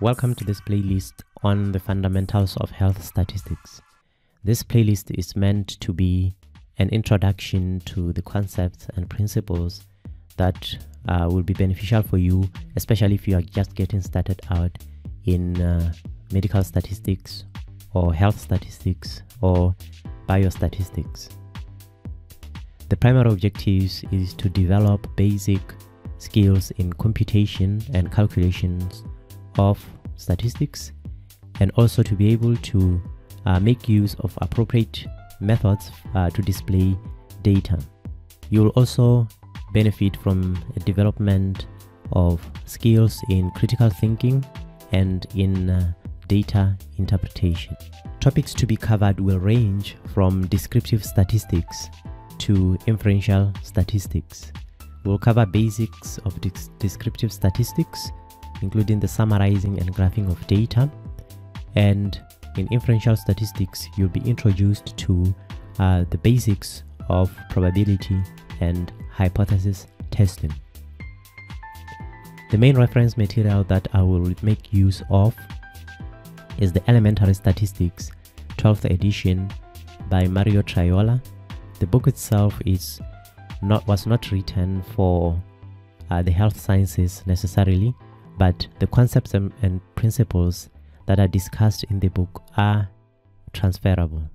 Welcome to this playlist on the fundamentals of health statistics. This playlist is meant to be an introduction to the concepts and principles that uh, will be beneficial for you, especially if you are just getting started out in uh, medical statistics or health statistics or biostatistics. The primary objectives is to develop basic skills in computation and calculations of statistics and also to be able to uh, make use of appropriate methods uh, to display data. You will also benefit from a development of skills in critical thinking and in uh, data interpretation. Topics to be covered will range from descriptive statistics to inferential statistics. We'll cover basics of descriptive statistics, including the summarizing and graphing of data. And in inferential statistics, you'll be introduced to uh, the basics of probability and hypothesis testing. The main reference material that I will make use of is the Elementary Statistics 12th edition by Mario Triola. The book itself is not was not written for uh, the health sciences necessarily, but the concepts and, and principles that are discussed in the book are transferable.